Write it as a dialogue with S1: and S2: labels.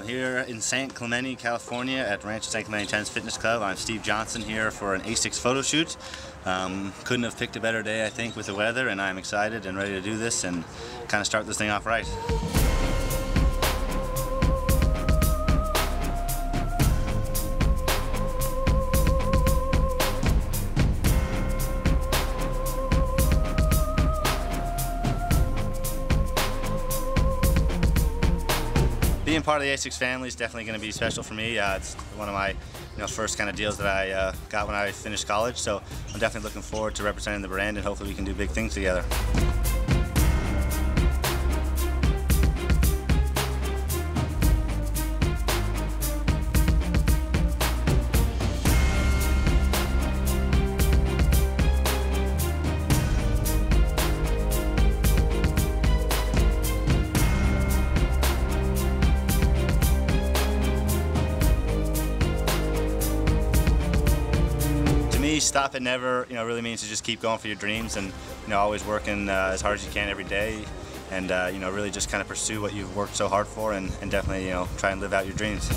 S1: here in San Clemente, California at Rancho San Clemente Tennis Fitness Club. I'm Steve Johnson here for an ASICS photo shoot. Um, couldn't have picked a better day, I think, with the weather, and I'm excited and ready to do this and kind of start this thing off right. Being part of the ASICS family is definitely going to be special for me. Uh, it's one of my you know, first kind of deals that I uh, got when I finished college, so I'm definitely looking forward to representing the brand and hopefully we can do big things together. Stop it never, you know, really means to just keep going for your dreams and, you know, always working uh, as hard as you can every day and, uh, you know, really just kind of pursue what you've worked so hard for and, and definitely, you know, try and live out your dreams.